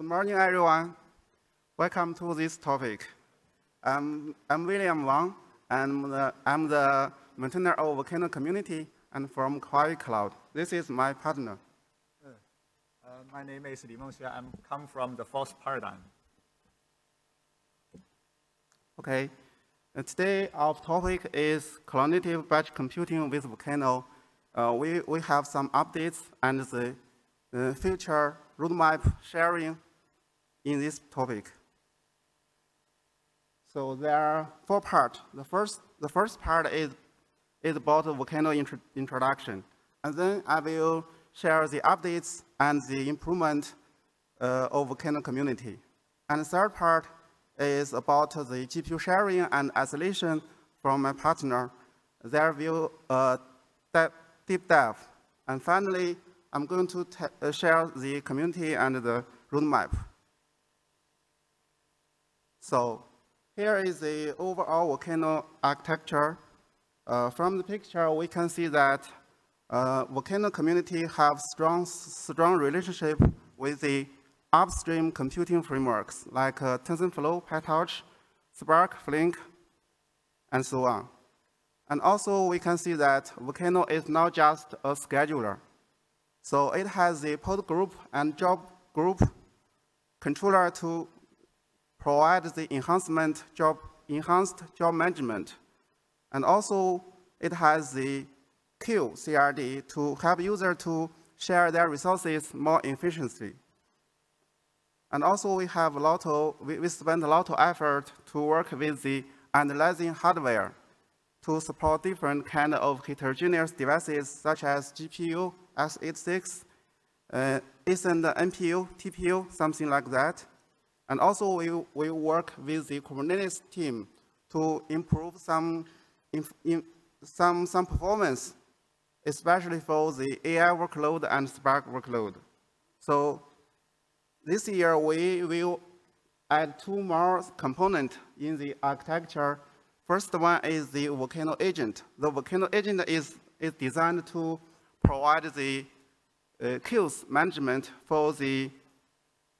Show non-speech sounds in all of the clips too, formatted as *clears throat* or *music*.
Good morning, everyone. Welcome to this topic. I'm, I'm William Wang, and the, I'm the maintainer of Volcano community and from Cloud. This is my partner. Uh, my name is Li Mengxuan. I'm come from the Force Paradigm. Okay. Uh, today, our topic is cloud native batch computing with Volcano. Uh, we, we have some updates and the future roadmap sharing in this topic. So there are four parts. The first, the first part is, is about the Volcano intro, introduction. And then I will share the updates and the improvement uh, of Volcano community. And the third part is about the GPU sharing and isolation from my partner. There will uh, deep dive. And finally, I'm going to uh, share the community and the roadmap. So here is the overall Volcano architecture. Uh, from the picture, we can see that uh, Volcano community have strong, strong relationship with the upstream computing frameworks like uh, TensorFlow, PyTorch, Spark, Flink, and so on. And also we can see that Volcano is not just a scheduler. So it has the pod group and job group controller to provide the enhancement job, enhanced job management. And also it has the queue CRD to help user to share their resources more efficiently. And also we have a lot of, we, we spend a lot of effort to work with the analyzing hardware to support different kind of heterogeneous devices such as GPU, x86, uh, and NPU, TPU, something like that. And also we, we work with the Kubernetes team to improve some, in, some, some performance, especially for the AI workload and Spark workload. So this year, we will add two more components in the architecture. First one is the Volcano agent. The Volcano agent is, is designed to provide the uh, QoS management for the,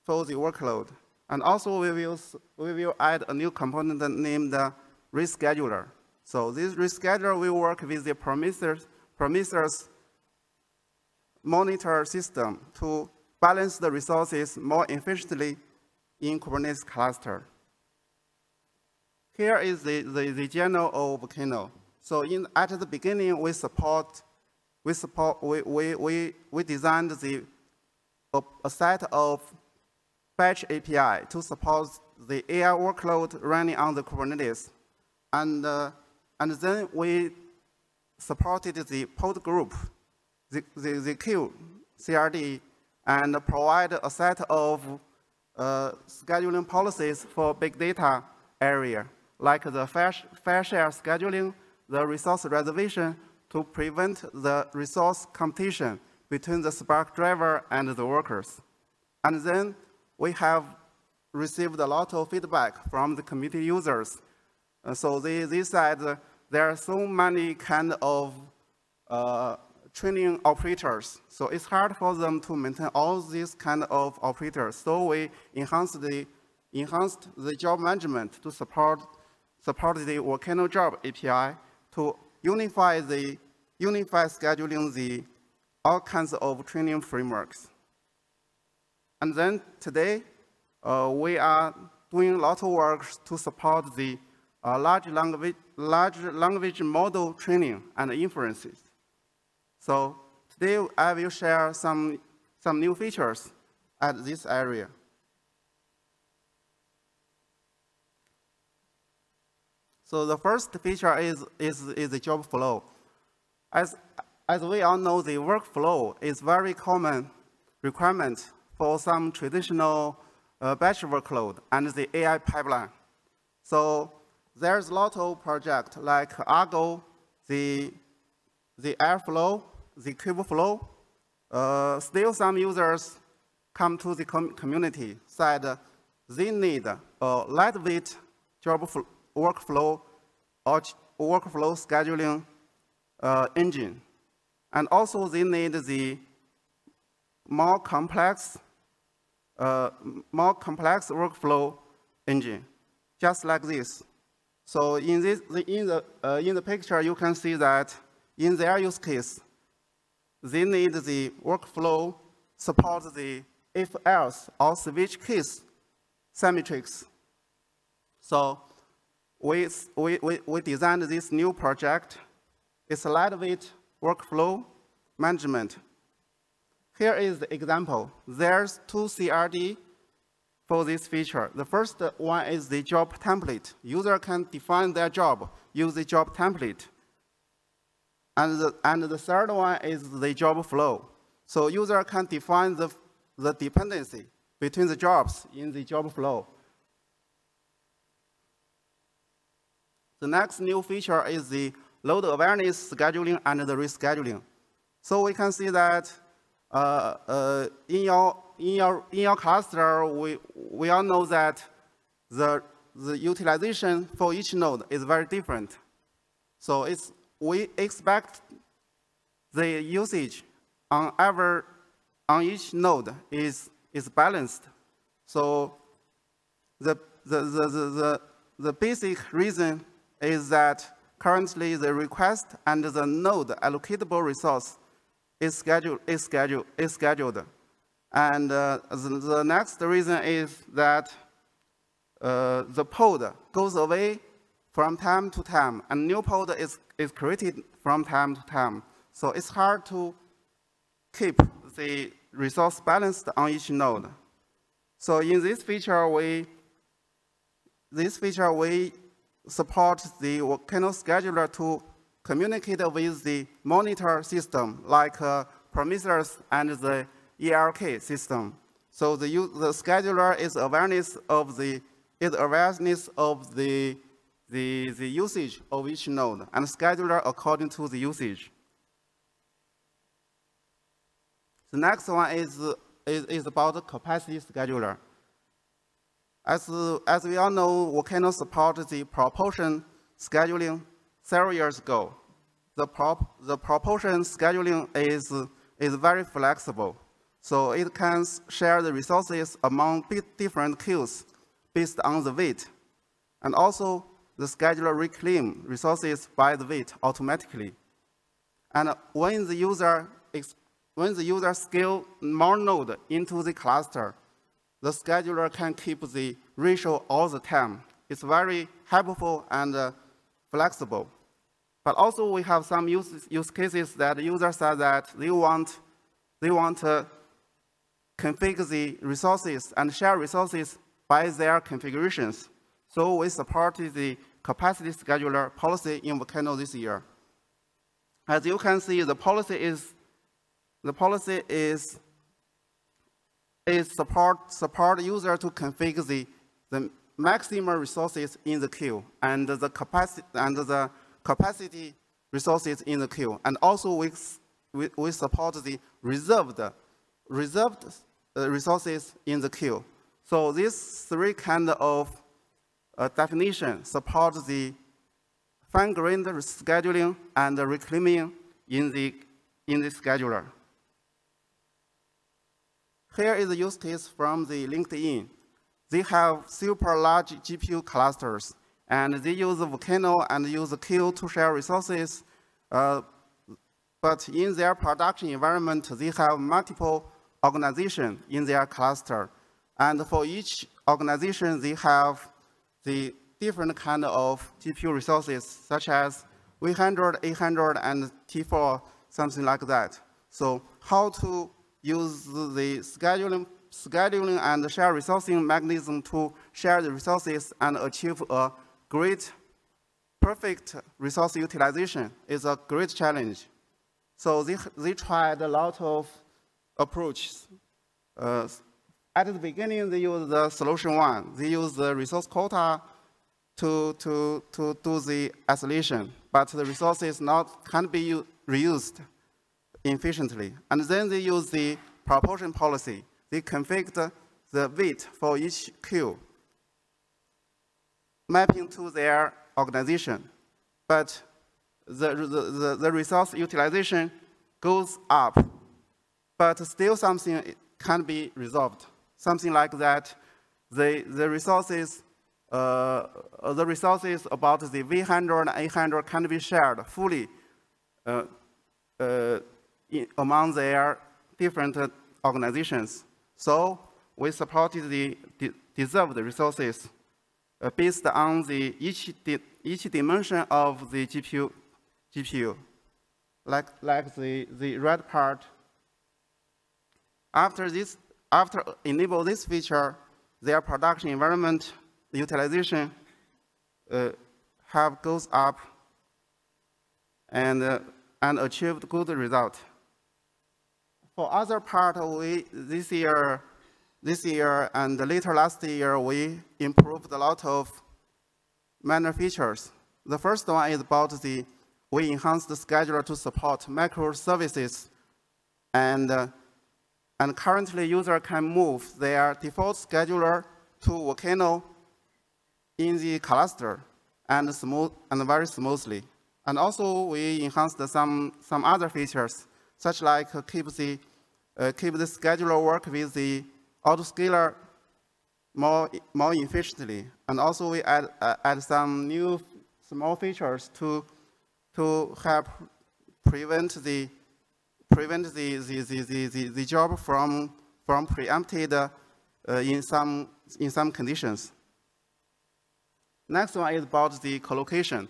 for the workload. And also we will, we will add a new component named the rescheduler. So this rescheduler will work with the Prometheus, Prometheus monitor system to balance the resources more efficiently in Kubernetes cluster. Here is the, the, the general of. So in, at the beginning, we support, we support, we, we, we, we designed the, a, a set of batch API to support the AI workload running on the Kubernetes. And, uh, and then we supported the pod group, the, the, the queue CRD and provide a set of uh, scheduling policies for big data area, like the fair, fair share scheduling, the resource reservation to prevent the resource competition between the Spark driver and the workers. And then we have received a lot of feedback from the community users. Uh, so they, they said there are so many kind of uh, training operators. So it's hard for them to maintain all these kind of operators. So we enhanced the, enhanced the job management to support, support the Volcano job API to unify the unify scheduling the all kinds of training frameworks. And then today, uh, we are doing a lot of work to support the uh, large, language, large language model training and inferences. So today I will share some, some new features at this area. So the first feature is, is, is the job flow. As, as we all know, the workflow is very common requirement for some traditional uh, batch workload and the AI pipeline. So there's a lot of projects like Argo, the the Airflow, the Kubeflow, uh, still some users come to the com community said they need a lightweight job workflow or workflow scheduling uh, engine. And also they need the more complex uh, more complex workflow engine, just like this. So in, this, in, the, uh, in the picture, you can see that in their use case, they need the workflow support the if-else or switch case symmetrics. So we, we, we, designed this new project. It's a lightweight workflow management. Here is the example. There's two CRD for this feature. The first one is the job template. User can define their job, use the job template. And the, and the third one is the job flow. So user can define the, the dependency between the jobs in the job flow. The next new feature is the load awareness scheduling and the rescheduling. So we can see that uh, uh, in, your, in, your, in your cluster, we, we all know that the, the utilization for each node is very different. So it's, we expect the usage on, every, on each node is, is balanced. So the, the, the, the, the, the basic reason is that currently the request and the node allocatable resource is scheduled. Is scheduled, is scheduled. And uh, the, the, next reason is that uh, the pod goes away from time to time, and new pod is, is created from time to time. So it's hard to keep the resource balanced on each node. So in this feature, we this feature we support the volcano scheduler to communicate with the monitor system like uh, Prometheus and the ELK system. So the, the scheduler is awareness of the is awareness of the, the, the usage of each node and scheduler according to the usage. The next one is, is, is about the capacity scheduler. As, as we all know, Volcano supported the proportion scheduling several years ago. The, prop, the proportion scheduling is, is very flexible. So it can share the resources among different queues based on the weight. And also, the scheduler reclaim resources by the weight automatically. And when the user, when the user scale more node into the cluster, the scheduler can keep the ratio all the time. It's very helpful and uh, flexible. But also we have some use, use cases that users say that they want, they want to configure the resources and share resources by their configurations. So we supported the capacity scheduler policy in Volcano this year. As you can see, the policy is, the policy is is support, support user to configure the, the maximum resources in the queue and the capacity and the capacity resources in the queue. And also we, we, we support the reserved, reserved uh, resources in the queue. So these three kind of uh, definition support the fine-grained scheduling and reclaiming in the, in the scheduler. Here is a use case from the LinkedIn. They have super large GPU clusters, and they use Volcano and use Q to share resources. Uh, but in their production environment, they have multiple organizations in their cluster. And for each organization, they have the different kind of GPU resources, such as V100, 800, and T4, something like that. So how to use the scheduling, scheduling and share resourcing mechanism to share the resources and achieve a great, perfect resource utilization is a great challenge. So they, they tried a lot of approaches. Uh, at the beginning, they used the solution one. They used the resource quota to, to, to do the isolation, but the resources not, can't be reused efficiently. And then they use the proportion policy. They configure the weight for each queue, mapping to their organization. But the, the, the, resource utilization goes up, but still something can be resolved. something like that. The, the resources, uh, the resources about the V100 and A100 can be shared fully uh, uh, in, among their different organizations. So we supported the, the deserved resources uh, based on the each, di each dimension of the GPU, GPU. Like, like the, the red part. After this, after enable this feature, their production environment utilization uh, have goes up and, uh, and achieved good result. For other part, we this year, this year and later last year, we improved a lot of minor features. The first one is about the we enhanced the scheduler to support microservices, and uh, and currently user can move their default scheduler to Volcano in the cluster and smooth and very smoothly. And also we enhanced some some other features, such like keep the uh, keep the scheduler work with the autoscaler more, more efficiently. And also we add, uh, add some new small features to, to help prevent the, prevent the, the, the, the, the, job from, from preempted uh, in, some, in some conditions. Next one is about the collocation.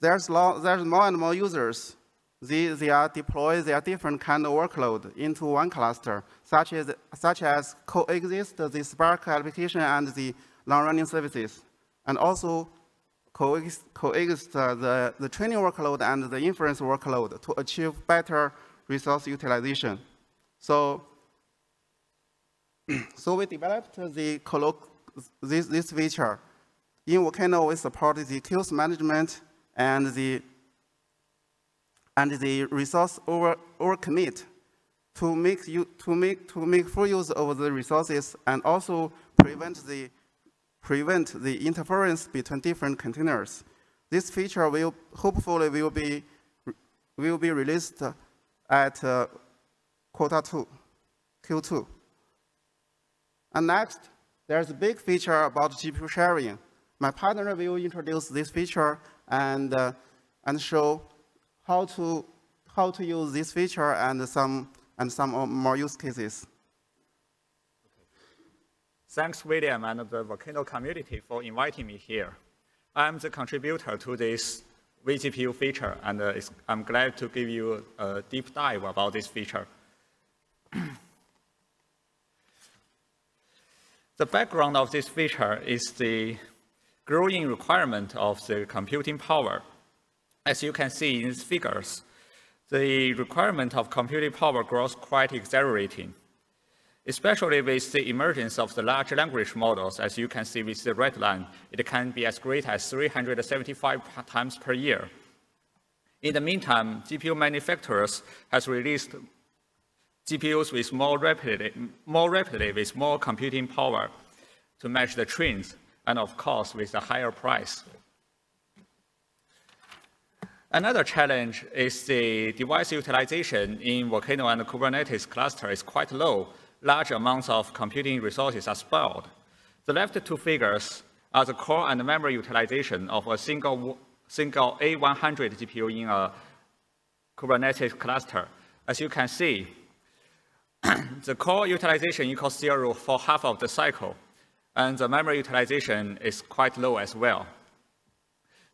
There's, there's more and more users they, they are deploy their different kind of workload into one cluster, such as, such as coexist the Spark application and the long-running services, and also coexist, coexist the, the training workload and the inference workload to achieve better resource utilization. So, *clears throat* so we developed the this, this feature. In Volcano, we support the QoS management and the and the resource over, commit to make, you, to, make, to make full use of the resources and also prevent the, prevent the interference between different containers. This feature will hopefully will be, will be released at uh, quarter two, Q2. And next, there's a big feature about GPU sharing. My partner will introduce this feature and, uh, and show how to, how to use this feature and some, and some more use cases. Thanks, William, and the Volcano community for inviting me here. I'm the contributor to this vGPU feature, and uh, I'm glad to give you a deep dive about this feature. *clears throat* the background of this feature is the growing requirement of the computing power as you can see in these figures, the requirement of computing power grows quite exaggerating, especially with the emergence of the large language models, as you can see with the red line, it can be as great as 375 times per year. In the meantime, GPU manufacturers has released GPUs with more rapidly, more rapidly with more computing power to match the trends, and of course with a higher price. Another challenge is the device utilization in Volcano and Kubernetes cluster is quite low. Large amounts of computing resources are spoiled. The left two figures are the core and memory utilization of a single, single A100 GPU in a Kubernetes cluster. As you can see, *clears throat* the core utilization equals zero for half of the cycle, and the memory utilization is quite low as well.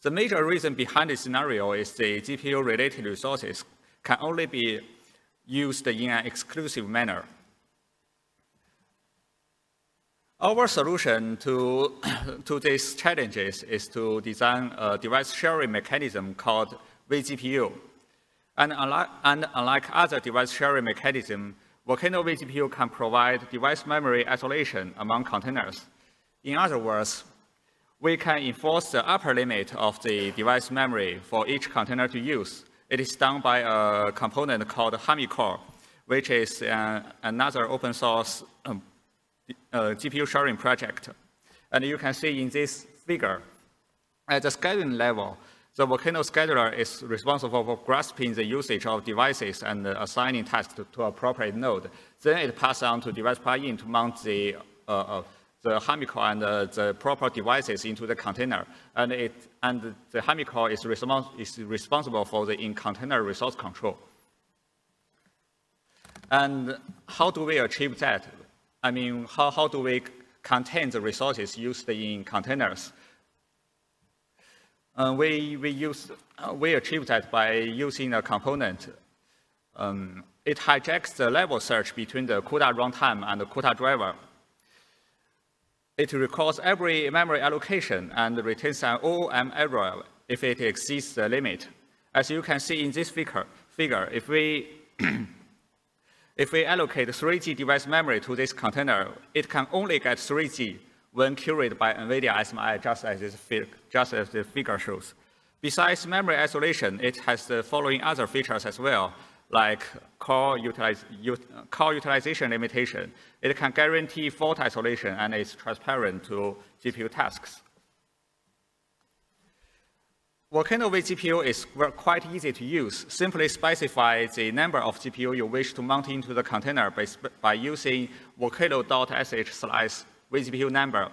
The major reason behind this scenario is the GPU-related resources can only be used in an exclusive manner. Our solution to, *clears throat* to these challenges is to design a device sharing mechanism called vGPU. And unlike, and unlike other device sharing mechanisms, Volcano vGPU can provide device memory isolation among containers. In other words, we can enforce the upper limit of the device memory for each container to use. It is done by a component called HamiCore, which is uh, another open source um, uh, GPU sharing project. And you can see in this figure, at the scheduling level, The Volcano scheduler is responsible for grasping the usage of devices and assigning tasks to, to appropriate node. Then it passes on to device plugin to mount the, uh, uh, the Hamicore and uh, the proper devices into the container. And, it, and the Hamicore is, respons is responsible for the in-container resource control. And how do we achieve that? I mean, how, how do we contain the resources used in containers? Uh, we, we, use, uh, we achieve that by using a component. Um, it hijacks the level search between the CUDA runtime and the CUDA driver. It records every memory allocation and retains an OOM error if it exceeds the limit. As you can see in this figure, figure if, we *clears throat* if we allocate 3G device memory to this container, it can only get 3G when curated by NVIDIA SMI, just as, just as the figure shows. Besides memory isolation, it has the following other features as well, like core, utilize, core utilization limitation. It can guarantee fault isolation and is transparent to GPU tasks. Volcano vGPU is quite easy to use. Simply specify the number of GPU you wish to mount into the container by, by using volcano.sh slash vGPU number.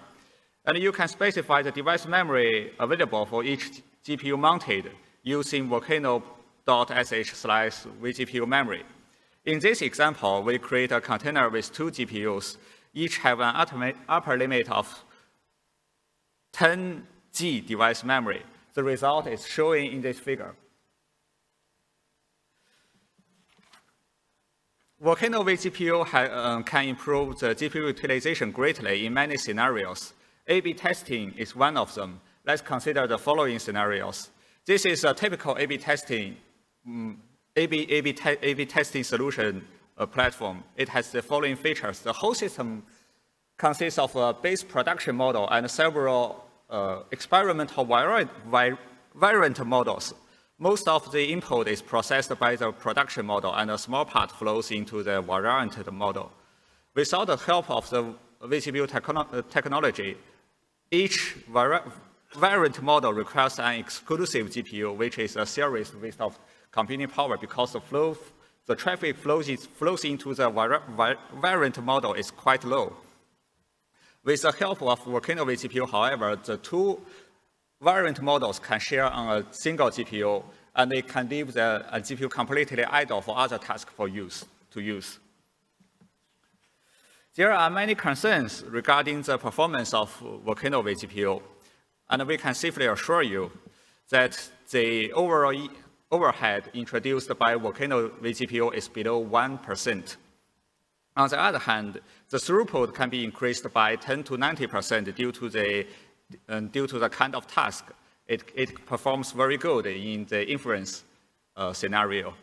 And you can specify the device memory available for each GPU mounted using volcano.sh slash vGPU memory. In this example, we create a container with two GPUs. Each have an upper limit of 10 G device memory. The result is shown in this figure. Volcano vGPU uh, can improve the GPU utilization greatly in many scenarios. A-B testing is one of them. Let's consider the following scenarios. This is a typical A-B testing, um, A-B, A-B, te A-B testing solution uh, platform. It has the following features. The whole system consists of a base production model and several uh, experimental variant, variant models most of the input is processed by the production model, and a small part flows into the variant model. Without the help of the vGPU techno technology, each vari variant model requires an exclusive GPU, which is a waste of computing power because the flow, the traffic flows, flows into the variant model is quite low. With the help of Volcano vGPU, however, the two variant models can share on a single GPU, and they can leave the GPU completely idle for other tasks for use, to use. There are many concerns regarding the performance of Volcano vGPU, and we can safely assure you that the overall overhead introduced by Volcano vGPU is below 1%. On the other hand, the throughput can be increased by 10 to 90% due to the due to the kind of task, it, it performs very good in the inference uh, scenario.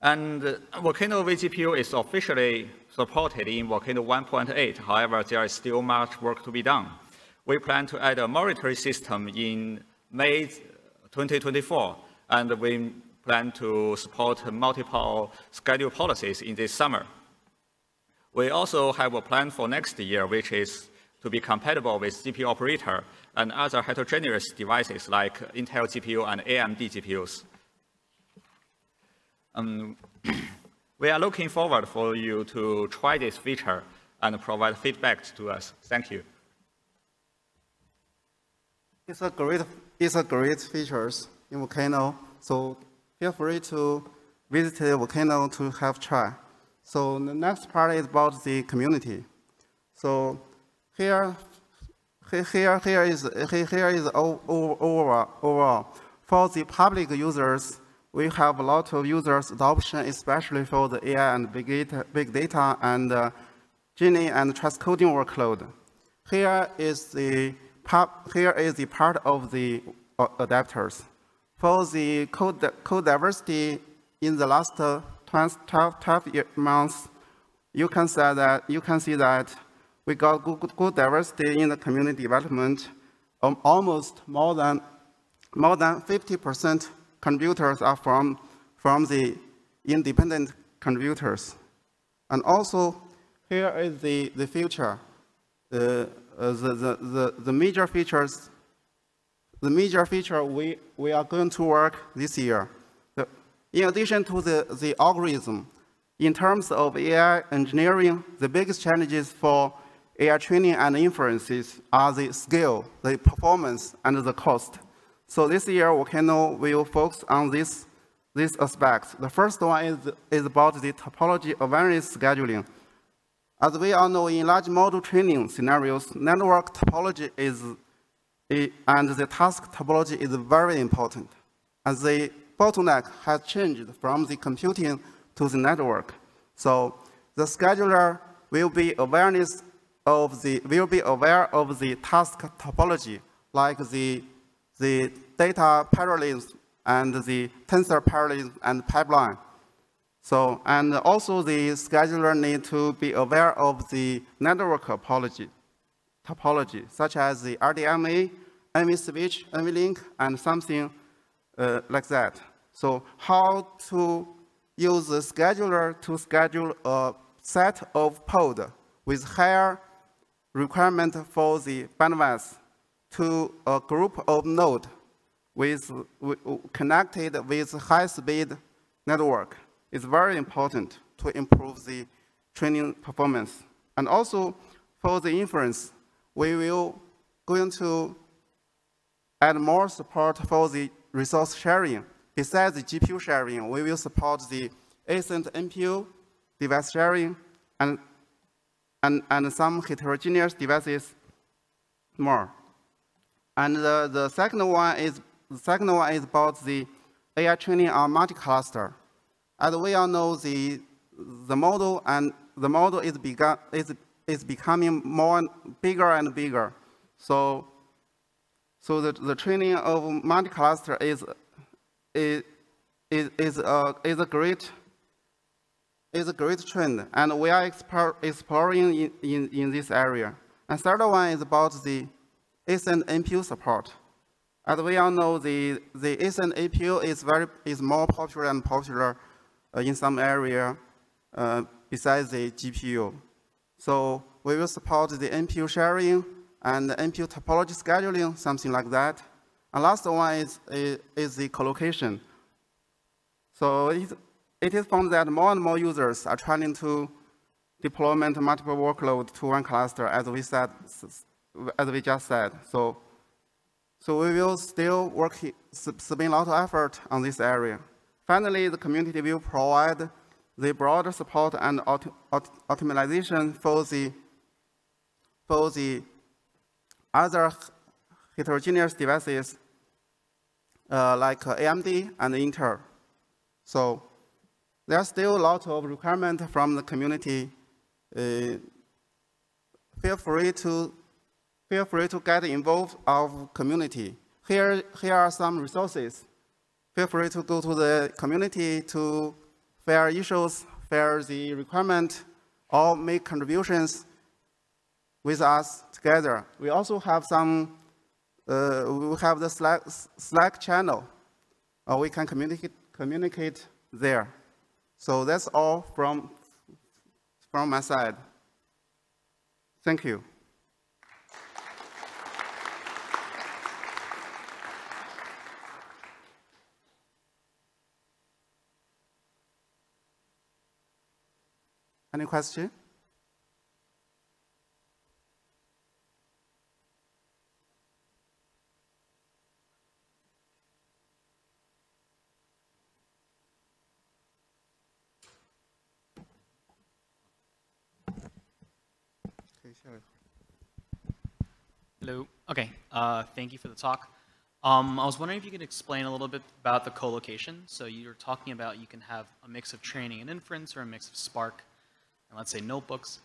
And Volcano vGPU is officially supported in Volcano 1.8. However, there is still much work to be done. We plan to add a monitoring system in May 2024, and we plan to support multiple schedule policies in this summer. We also have a plan for next year, which is to be compatible with GPU operator and other heterogeneous devices like Intel GPU and AMD GPUs. Um, *clears throat* we are looking forward for you to try this feature and provide feedback to us. Thank you. It's a great, it's a great features in Volcano, so feel free to visit the Volcano to have try. So the next part is about the community. So here, here, here is, here is overall, overall. For the public users, we have a lot of users adoption, especially for the AI and big data, big data and uh, Genie and transcoding workload. Here is the here is the part of the uh, adapters. For the code, diversity in the last uh, 12, 12 months, you can see that you can see that we got good, good diversity in the community development. Um, almost more than more than 50% contributors are from from the independent contributors, and also here is the the future. The, uh, the, the, the, the major features the major feature we, we are going to work this year. The, in addition to the, the algorithm, in terms of AI engineering, the biggest challenges for AI training and inferences are the scale, the performance, and the cost. So this year, Volcano will focus on this, these aspects. The first one is, is about the topology awareness scheduling. As we all know, in large model training scenarios, network topology is, eh, and the task topology is very important. And the bottleneck has changed from the computing to the network. So the scheduler will be awareness of the, will be aware of the task topology, like the, the data parallelism and the tensor parallelism and pipeline. So, and also the scheduler need to be aware of the network topology, topology such as the RDMA, NV switch, NV link, and something uh, like that. So how to use the scheduler to schedule a set of pod with higher requirement for the bandwidth to a group of node with, connected with high-speed network is very important to improve the training performance. And also for the inference, we will going to add more support for the resource sharing. Besides the GPU sharing, we will support the Ascend NPU device sharing and, and, and some heterogeneous devices more. And the, the second one is the second one is about the AI training on multi-cluster. As we all know, the, the model and the model is, begun, is, is becoming more bigger and bigger. So, so the, the training of multi-cluster is, is, is, is, a, is a great is a great trend, and we are exploring in, in, in, this area. And third one is about the Ascend NPU support. As we all know, the, the Ascend NPU is, very, is more popular and popular in some area uh, besides the GPU. So we will support the NPU sharing and the NPU topology scheduling, something like that. And last one is, is, is the collocation. So it, it is found that more and more users are trying to deployment multiple workload to one cluster, as we said, as we just said. So, so we will still work, spend a lot of effort on this area. Finally, the community will provide the broader support and optimization for the, for the other heterogeneous devices uh, like AMD and Intel. So there's still a lot of requirement from the community. Uh, feel free to feel free to get involved of community. Here, here are some resources feel free to go to the community to share issues, share the requirement, or make contributions with us together. We also have some, uh, we have the Slack, Slack channel. Uh, we can communicate, communicate there. So that's all from, from my side. Thank you. Any question? Hello. Okay. Uh, thank you for the talk. Um, I was wondering if you could explain a little bit about the co-location. So you're talking about you can have a mix of training and inference or a mix of Spark and let's say notebooks.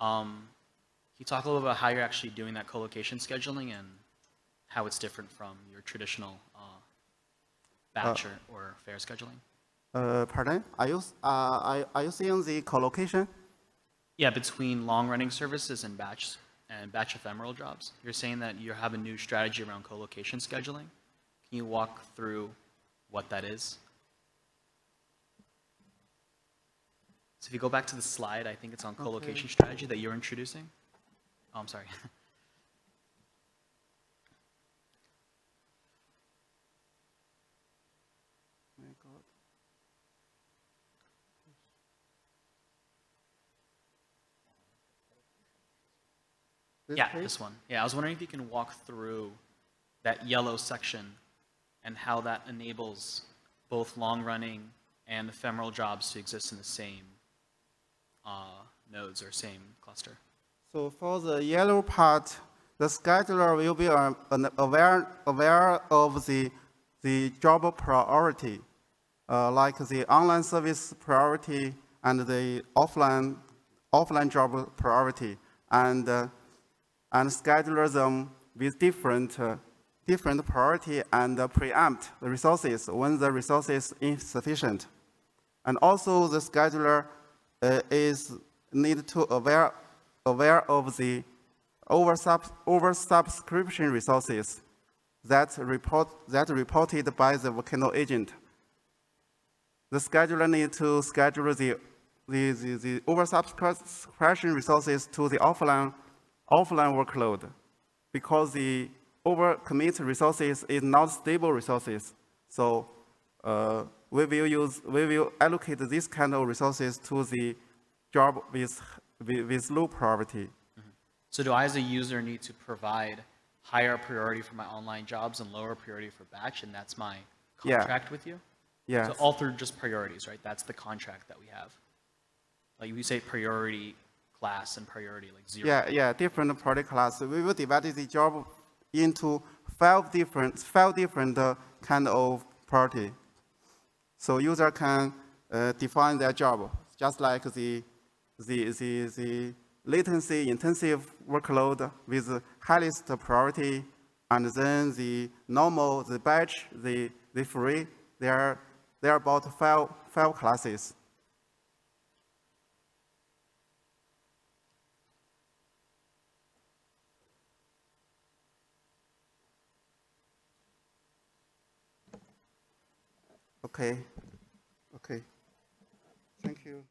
Um, can you talk a little bit about how you're actually doing that co-location scheduling and how it's different from your traditional uh, batch uh, or, or fair scheduling? Uh, pardon? Are you, uh, are, are you seeing the co-location? Yeah, between long-running services and batch and batch ephemeral jobs. You're saying that you have a new strategy around co-location scheduling. Can you walk through what that is? So if you go back to the slide, I think it's on co-location strategy that you're introducing. Oh, I'm sorry. This yeah, page? this one. Yeah, I was wondering if you can walk through that yellow section and how that enables both long running and ephemeral jobs to exist in the same nodes or same cluster. So for the yellow part, the scheduler will be uh, aware, aware of the, the job priority, uh, like the online service priority and the offline, offline job priority, and, uh, and scheduler them with different, uh, different priority and uh, preempt the resources when the resources insufficient. And also the scheduler uh, is need to aware, aware of the oversub, oversubscription resources that, report, that reported by the Volcano agent. The scheduler need to schedule the, the, the, the oversubscription resources to the offline, offline workload because the overcommit resources is not stable resources. So uh, we will use, we will allocate this kind of resources to the job with, with, with low priority. So do I, as a user, need to provide higher priority for my online jobs and lower priority for batch, and that's my Yeah. contract with you? Yeah. So all through just priorities, right? That's the contract that we have. Like we say priority class and priority like zero. Yeah, yeah, different priority class. We will divide the job into five different, five different uh, kind of priority. So user can uh, define their job, just like the, the, the, the latency intensive workload with highest priority, and then the normal, the batch, the, the free, they are, they are about five, five classes. Okay, okay. Thank you.